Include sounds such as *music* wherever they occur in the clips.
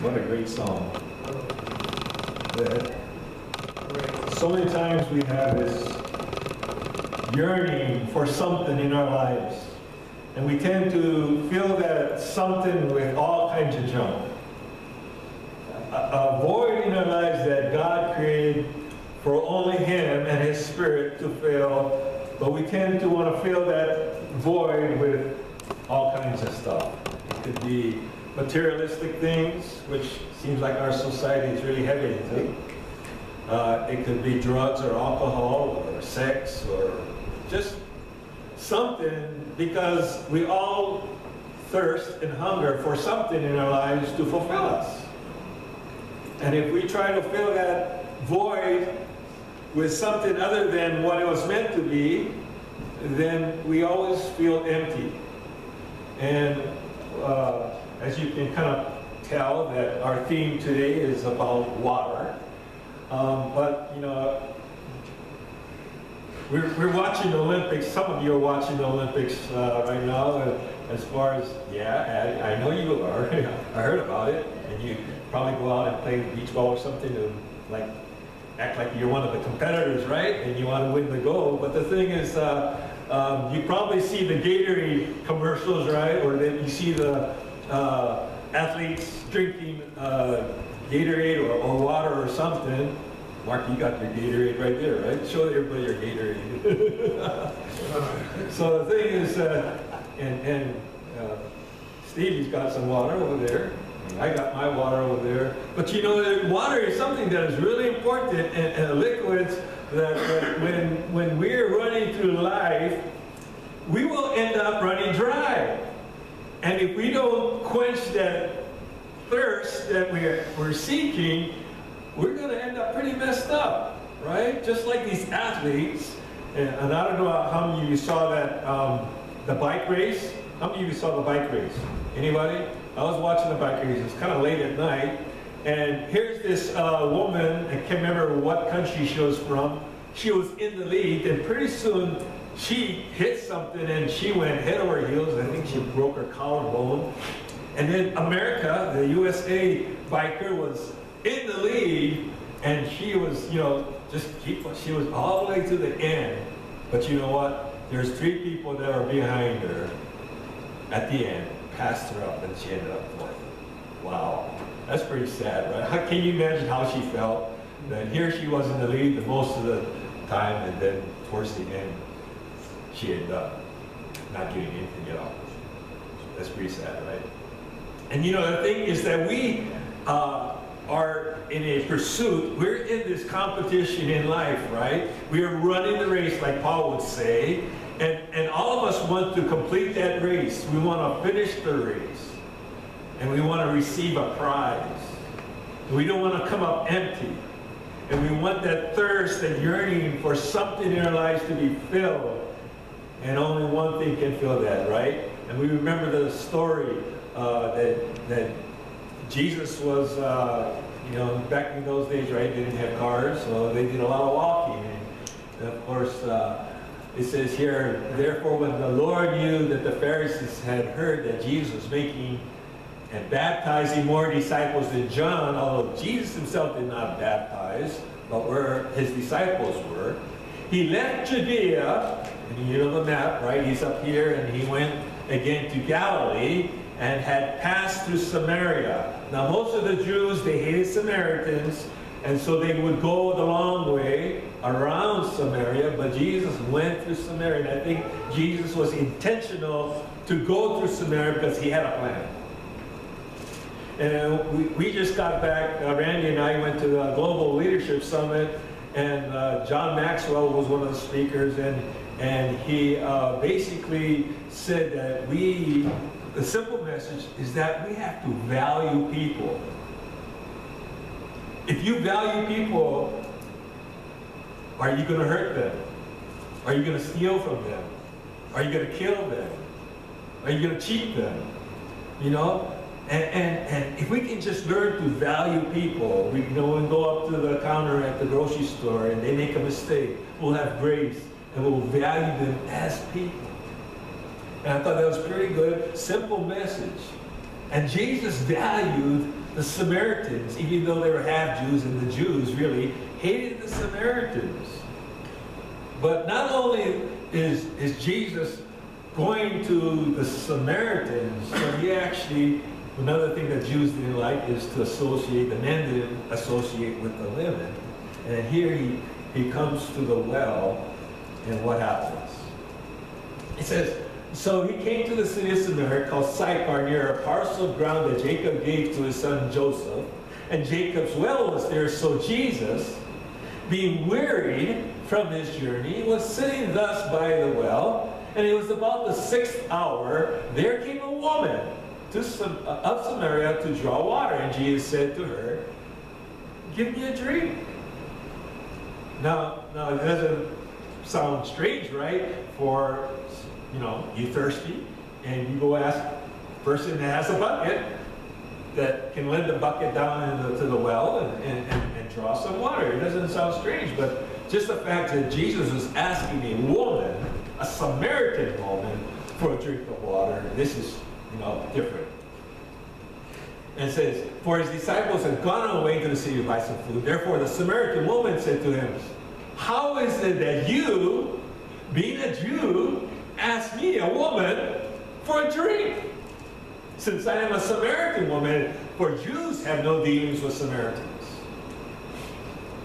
What a great song. So many times we have this yearning for something in our lives. And we tend to fill that something with all kinds of junk. A, a void in our lives that God created for only Him and His Spirit to fill, but we tend to want to fill that void with all kinds of stuff. It could be materialistic things, which seems like our society is really heavy into. Uh, it could be drugs or alcohol or sex or just something because we all thirst and hunger for something in our lives to fulfill us. And if we try to fill that void with something other than what it was meant to be, then we always feel empty. And uh, as you can kind of tell that our theme today is about water. Um, but, you know, we're, we're watching the Olympics. Some of you are watching the Olympics uh, right now. As far as, yeah, I, I know you are. *laughs* I heard about it. And you probably go out and play beach ball or something and like act like you're one of the competitors, right? And you want to win the gold. But the thing is, uh, um, you probably see the Gatorade commercials, right? Or then you see the uh, athletes drinking uh, Gatorade or, or, water or something. Mark, you got your Gatorade right there, right? Show everybody your Gatorade. *laughs* so the thing is, uh, and, and uh, Stevie's got some water over there. I got my water over there. But you know, water is something that is really important, and, and liquids that, that when, when we're running through life, we will end up running dry. And if we don't that we're, we're seeking, we're going to end up pretty messed up, right? Just like these athletes, and, and I don't know how many of you saw that, um, the bike race. How many of you saw the bike race? Anybody? I was watching the bike race. It's kind of late at night. And here's this uh, woman, I can't remember what country she was from. She was in the lead, and pretty soon she hit something and she went head over heels. I think she broke her collarbone. And then America, the USA biker, was in the lead, and she was, you know, just keep, she was all the way to the end. But you know what? There's three people that are behind her at the end, passed her up, and she ended up fourth. Wow. That's pretty sad, right? How, can you imagine how she felt? That here she was in the lead the most of the time, and then towards the end, she ended up not getting anything at all. That's pretty sad, right? And you know, the thing is that we uh, are in a pursuit, we're in this competition in life, right? We are running the race, like Paul would say, and, and all of us want to complete that race. We want to finish the race and we want to receive a prize. We don't want to come up empty. And we want that thirst and yearning for something in our lives to be filled. And only one thing can fill that, right? And we remember the story uh, that, that Jesus was, uh, you know, back in those days, right? They didn't have cars, so they did a lot of walking. And of course, uh, it says here, therefore when the Lord knew that the Pharisees had heard that Jesus was making and baptizing more disciples than John, although Jesus himself did not baptize, but where his disciples were. He left Judea, and you know the map, right? He's up here, and he went again to Galilee and had passed through Samaria. Now, most of the Jews, they hated Samaritans, and so they would go the long way around Samaria, but Jesus went through Samaria. And I think Jesus was intentional to go through Samaria because he had a plan. And we, we just got back, uh, Randy and I went to the Global Leadership Summit, and uh, John Maxwell was one of the speakers, and, and he uh, basically said that we, the simple message is that we have to value people. If you value people, are you going to hurt them? Are you going to steal from them? Are you going to kill them? Are you going to cheat them? You know? And, and, and if we can just learn to value people, we you know and go up to the counter at the grocery store and they make a mistake, we'll have grace and we'll value them as people. And I thought that was pretty good, simple message. And Jesus valued the Samaritans, even though they were half Jews, and the Jews really hated the Samaritans. But not only is, is Jesus going to the Samaritans, but he actually, another thing that Jews didn't like is to associate, the men didn't associate with the women. And here he, he comes to the well, and what happens? It says, so he came to the city of Samaria called Sychar near a parcel of ground that Jacob gave to his son Joseph. And Jacob's well was there. So Jesus, being wearied from his journey, was sitting thus by the well. And it was about the sixth hour. There came a woman to uh, of Samaria to draw water. And Jesus said to her, Give me a drink. Now, now it doesn't sound strange, right? For you know, you thirsty, and you go ask a person that has a bucket that can lend the bucket down into the well and, and, and, and draw some water. It doesn't sound strange, but just the fact that Jesus is asking a woman, a Samaritan woman, for a drink of water, this is, you know, different. And says, For his disciples had gone away to the city to buy some food. Therefore the Samaritan woman said to him, How is it that you, being a Jew, ask me, a woman, for a drink? Since I am a Samaritan woman, for Jews have no dealings with Samaritans.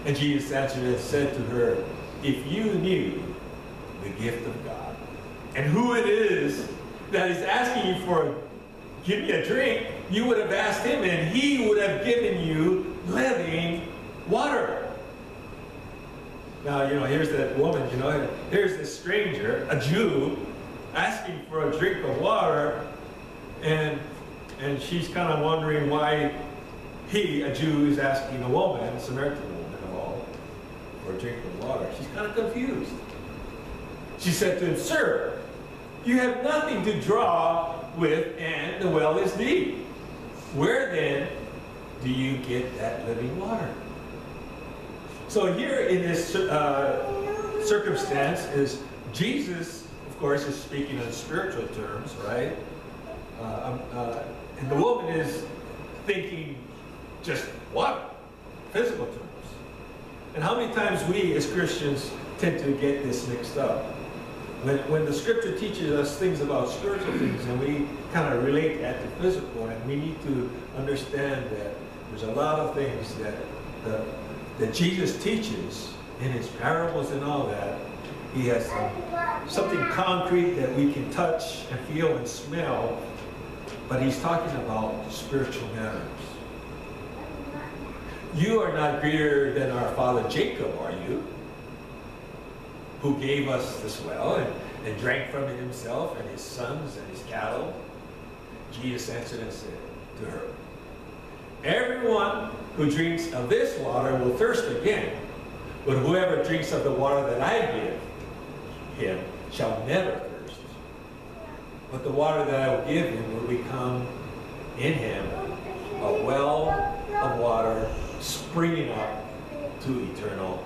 And Jesus answered and said to her, If you knew the gift of God, and who it is that is asking you for, give me a drink, you would have asked him, and he would have given you living water. Now, you know, here's that woman, you know, here's this stranger, a Jew, asking for a drink of water, and and she's kind of wondering why he, a Jew, is asking a woman, a Samaritan woman of all, for a drink of water. She's kind of confused. She said to him, Sir, you have nothing to draw with, and the well is deep. Where then do you get that living water? So here in this uh, circumstance is Jesus, of course, is speaking in spiritual terms, right? Uh, um, uh, and the woman is thinking just what? Physical terms. And how many times we as Christians tend to get this mixed up? When, when the scripture teaches us things about spiritual things and we kind of relate that to physical, and we need to understand that there's a lot of things that, that, that Jesus teaches in his parables and all that. He has some, something concrete that we can touch and feel and smell but he's talking about spiritual matters. You are not greater than our father Jacob, are you? Who gave us this well and, and drank from it himself and his sons and his cattle? Jesus answered and said to her, Everyone who drinks of this water will thirst again, but whoever drinks of the water that I give him shall never thirst. but the water that I will give him will become in him a well of water springing up to eternal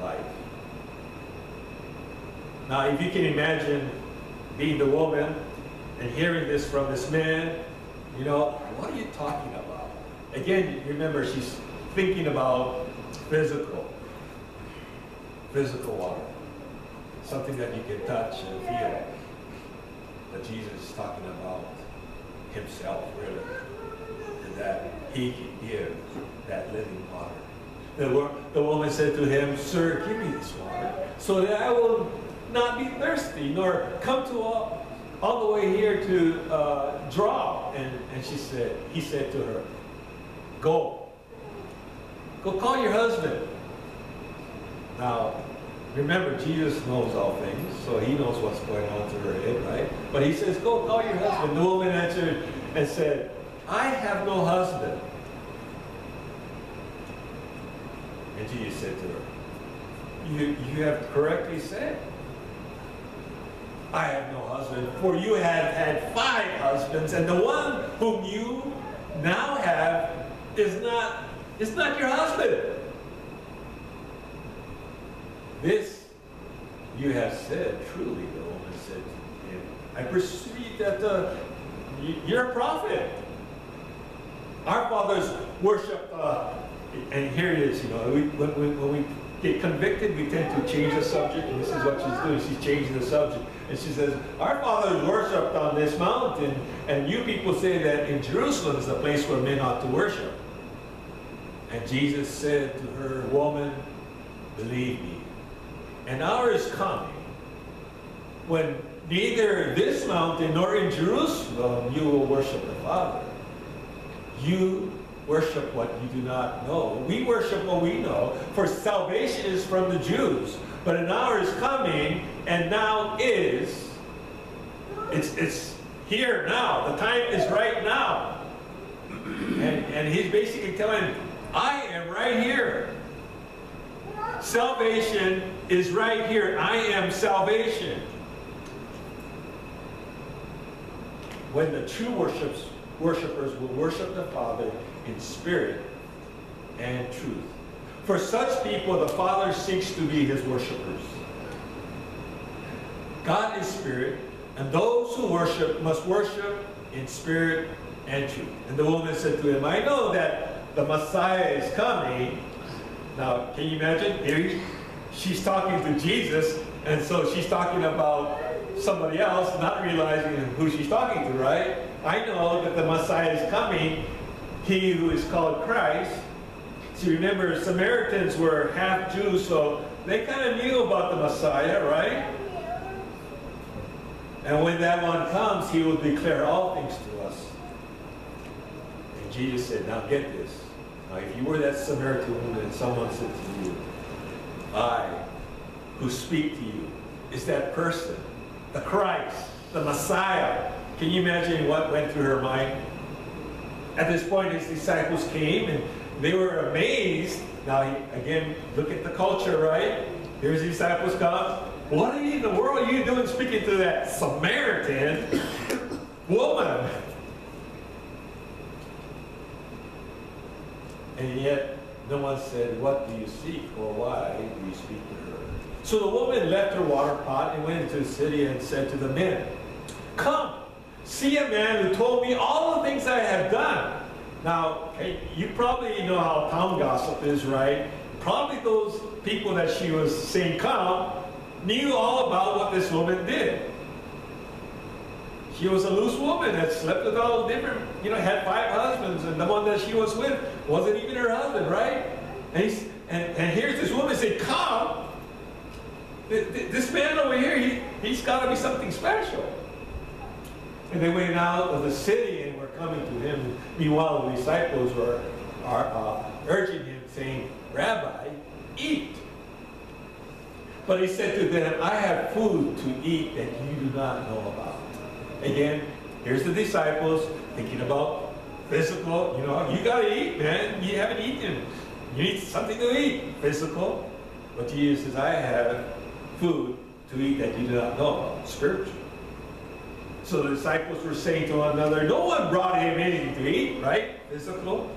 life. Now, if you can imagine being the woman and hearing this from this man, you know, what are you talking about? Again, remember, she's thinking about physical, physical water, something that you can touch and feel. But Jesus is talking about himself, really, and that he can give that living water. The, the woman said to him, Sir, give me this water, so that I will not be thirsty, nor come to all, all the way here to uh, draw. And, and she said, he said to her, Go. Go call your husband. Now, Remember, Jesus knows all things, so he knows what's going on to her head, right? But he says, go call your husband. The woman answered and said, I have no husband. And Jesus said to her, you, you have correctly said, I have no husband, for you have had five husbands, and the one whom you now have is not, is not your husband. This you have said, truly, the woman said to him, I perceive that uh, you're a prophet. Our fathers worshiped, uh, and here it is, you know, we, when, we, when we get convicted, we tend to change the subject, and this is what she's doing. She's changing the subject. And she says, Our fathers worshipped on this mountain, and you people say that in Jerusalem is the place where men ought to worship. And Jesus said to her, Woman, believe me, an hour is coming when neither this mountain nor in Jerusalem you will worship the Father. You worship what you do not know. We worship what we know, for salvation is from the Jews. But an hour is coming, and now is. It's, it's here now. The time is right now. And, and he's basically telling, I am right here. Salvation is right here. I am salvation. When the true worships, worshipers will worship the Father in spirit and truth. For such people, the Father seeks to be his worshipers. God is spirit, and those who worship must worship in spirit and truth. And the woman said to him, I know that the Messiah is coming. Now, can you imagine? Here she's talking to Jesus, and so she's talking about somebody else, not realizing who she's talking to, right? I know that the Messiah is coming, he who is called Christ. So remember, Samaritans were half Jews, so they kind of knew about the Messiah, right? And when that one comes, he will declare all things to us. Jesus said, now get this. Now, if you were that Samaritan woman and someone said to you, I, who speak to you, is that person, the Christ, the Messiah. Can you imagine what went through her mind? At this point, his disciples came and they were amazed. Now, again, look at the culture, right? Here's the disciples come. What in the world are you doing speaking to that Samaritan woman? And yet, no one said, What do you seek or why do you speak to her? So the woman left her water pot and went into the city and said to the men, Come, see a man who told me all the things I have done. Now, you probably know how town gossip is, right? Probably those people that she was saying come knew all about what this woman did. She was a loose woman that slept with all different, you know, had five husbands, and the one that she was with wasn't even her husband, right? And, and, and here's this woman say, come. This man over here, he, he's got to be something special. And they went out of the city and were coming to him. Meanwhile, the disciples were are, uh, urging him, saying, Rabbi, eat. But he said to them, I have food to eat that you do not know about. Again, here's the disciples thinking about physical. You know, you got to eat, man. You haven't eaten. You need something to eat, physical. But Jesus says, I have food to eat that you do not know spiritual. So the disciples were saying to one another, no one brought him anything to eat, right? Physical.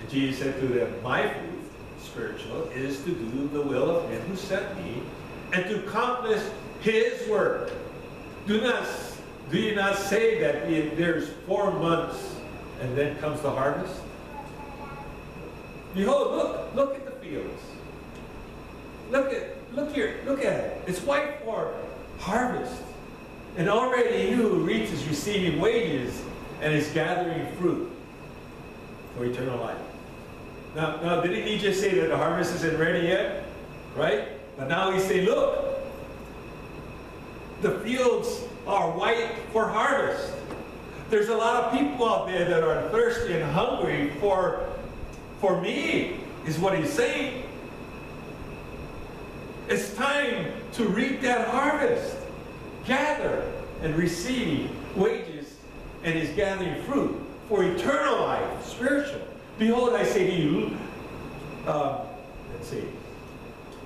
And Jesus said to them, my food, spiritual, is to do the will of him who sent me and to accomplish his work. Do not, do you not say that there's four months and then comes the harvest? Behold, look, look at the fields. Look at, look here, look at it. It's white for harvest. And already you who reaps is receiving wages and is gathering fruit for eternal life. Now, now didn't he just say that the harvest isn't ready yet? Right? But now he's saying, look, the fields are white for harvest. There's a lot of people out there that are thirsty and hungry for, for me, is what he's saying. It's time to reap that harvest. Gather and receive wages and is gathering fruit for eternal life, spiritual. Behold, I say to you, uh, let's see,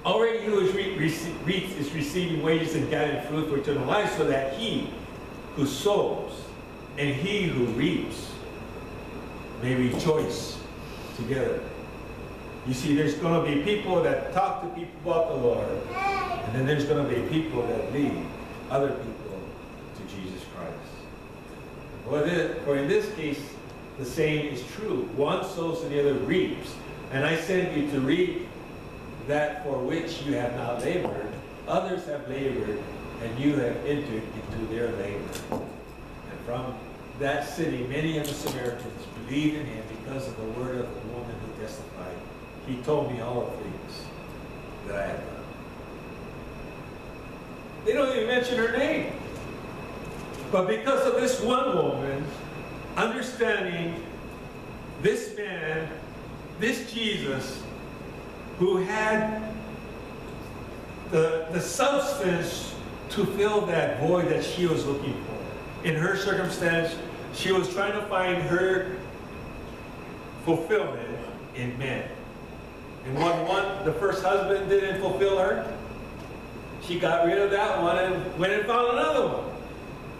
already who is, re re is receiving wages and gathering fruit for eternal life, so that he who sows and he who reaps may rejoice together. You see, there's going to be people that talk to people about the Lord, and then there's going to be people that lead other people to Jesus Christ. For, in this case, the saying is true. One sows and the other reaps. And I send you to reap that for which you have not labored. Others have labored, and you have entered into their labor. And from that city, many of the Samaritans believed in him because of the word of the woman who testified. He told me all things that I have done. They don't even mention her name. But because of this one woman, understanding this man, this Jesus, who had the, the substance to fill that void that she was looking for. In her circumstance, she was trying to find her fulfillment in men. And when one, the first husband didn't fulfill her, she got rid of that one and went and found another one.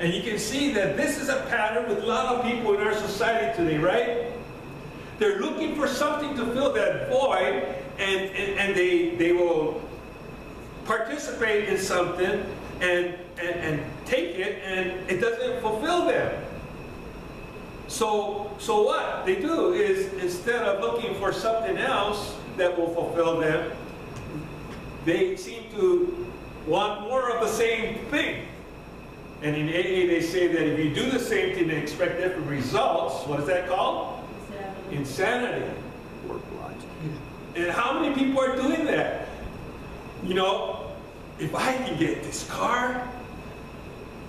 And you can see that this is a pattern with a lot of people in our society today, right? They're looking for something to fill that void, and, and, and they, they will participate in something and, and, and take it, and it doesn't fulfill them. So, so what they do is instead of looking for something else that will fulfill them, they seem to want more of the same thing. And in AA, they say that if you do the same thing and expect different results, what is that called? Insanity. Insanity. And how many people are doing that? You know, if I can get this car,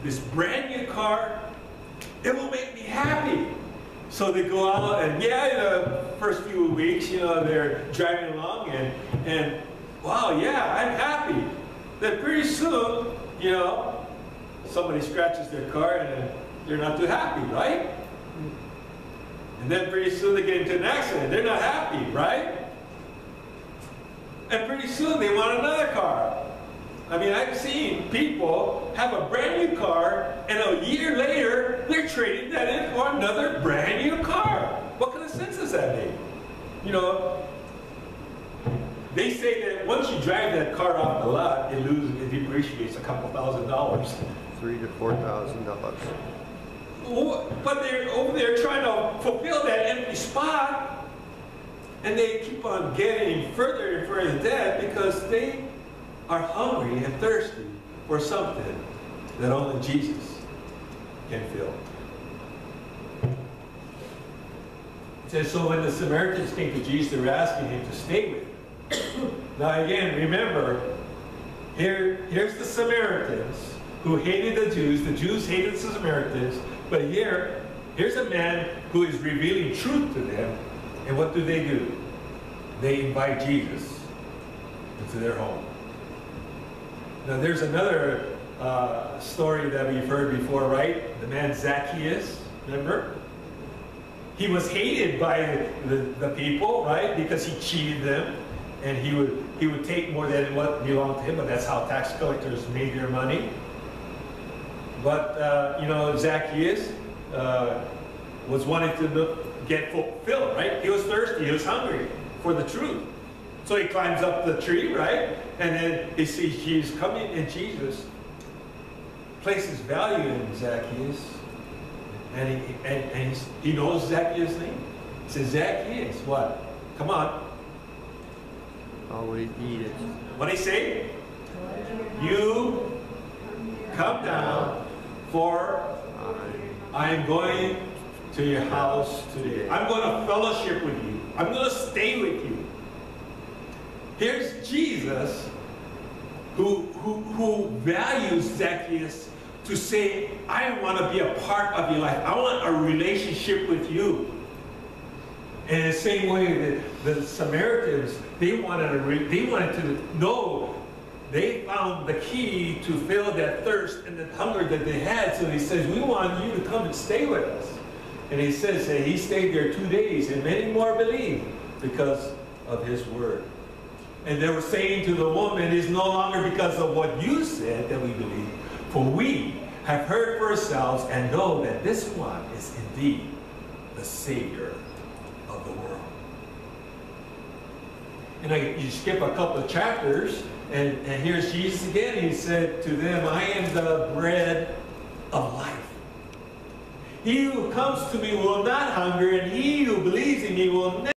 this brand new car, it will make me happy. So they go out and yeah, the first few weeks, you know, they're driving along and, and wow, yeah, I'm happy. Then pretty soon, you know, somebody scratches their car and they're not too happy, right? And then pretty soon they get into an accident. They're not happy, right? And pretty soon they want another car. I mean, I've seen people have a brand new car, and a year later, they're trading that in for another brand new car. What kind of sense does that make? You know, they say that once you drive that car off the lot, it loses, it depreciates a couple thousand dollars three to four thousand dollars. But they're over there trying to fulfill that empty spot, and they keep on getting further and further debt because they are hungry and thirsty for something that only Jesus can fill. It says, so when the Samaritans came to Jesus, they were asking him to stay with them. *coughs* now again, remember, here, here's the Samaritans who hated the Jews. The Jews hated the Samaritans. But here, here's a man who is revealing truth to them. And what do they do? They invite Jesus into their home. Now, there's another uh, story that we've heard before, right? The man Zacchaeus, remember? He was hated by the, the people, right? Because he cheated them. And he would, he would take more than what belonged to him, but that's how tax collectors made their money. But, uh, you know, Zacchaeus uh, was wanting to get fulfilled, right? He was thirsty, he was hungry for the truth. So he climbs up the tree, right? And then he sees Jesus coming, and Jesus places value in Zacchaeus. And he, and, and he knows Zacchaeus' name. He says, Zacchaeus, what? Come on. Oh, I'll eat it. What did he say? You come down for I am going to your house today. I'm going to fellowship with you. I'm going to stay with you. Here's Jesus who, who, who values Zacchaeus to say, I want to be a part of your life. I want a relationship with you. In the same way that the Samaritans, they wanted, to, they wanted to know they found the key to fill that thirst and the hunger that they had. So he says, we want you to come and stay with us. And he says that he stayed there two days, and many more believed because of his word. And they were saying to the woman, it is no longer because of what you said that we believe, for we have heard for ourselves and know that this one is indeed the Savior of the world. And I, you skip a couple of chapters, and, and here's Jesus again. He said to them, I am the bread of life. He who comes to me will not hunger, and he who believes in me will never